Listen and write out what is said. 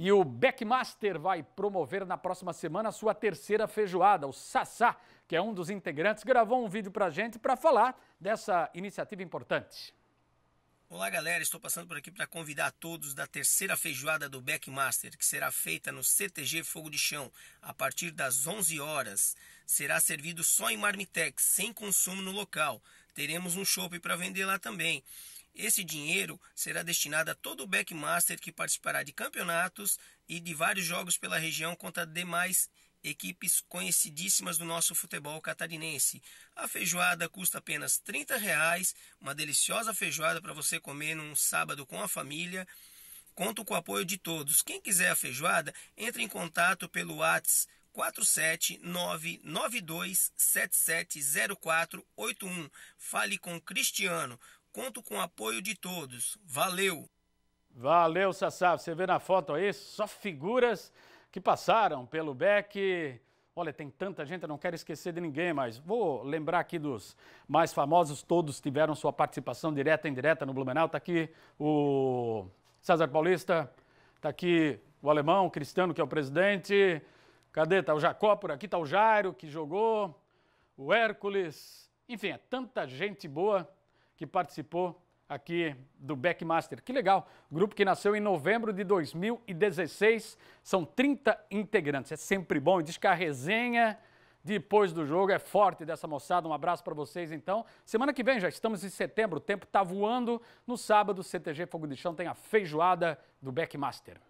E o Backmaster vai promover na próxima semana a sua terceira feijoada. O Sassá, que é um dos integrantes, gravou um vídeo pra gente para falar dessa iniciativa importante. Olá galera, estou passando por aqui para convidar todos da terceira feijoada do Backmaster, que será feita no CTG Fogo de Chão, a partir das 11 horas. Será servido só em marmitex, sem consumo no local. Teremos um chopp para vender lá também. Esse dinheiro será destinado a todo o backmaster que participará de campeonatos e de vários jogos pela região contra demais equipes conhecidíssimas do nosso futebol catarinense. A feijoada custa apenas R$ reais, uma deliciosa feijoada para você comer num sábado com a família. Conto com o apoio de todos. Quem quiser a feijoada, entre em contato pelo WhatsApp 47992770481. Fale com Cristiano. Conto com o apoio de todos. Valeu! Valeu, Sassá. Você vê na foto aí só figuras que passaram pelo BEC. Olha, tem tanta gente, eu não quero esquecer de ninguém, mas vou lembrar aqui dos mais famosos, todos tiveram sua participação direta e indireta no Blumenau. Está aqui o César Paulista, está aqui o alemão, o Cristiano, que é o presidente. Cadê? Está o Jacó por aqui, está o Jairo, que jogou, o Hércules. Enfim, é tanta gente boa que participou aqui do Backmaster. Que legal! Grupo que nasceu em novembro de 2016. São 30 integrantes. É sempre bom. Diz que a resenha depois do jogo é forte dessa moçada. Um abraço para vocês, então. Semana que vem, já estamos em setembro. O tempo está voando. No sábado, CTG Fogo de Chão tem a feijoada do Backmaster.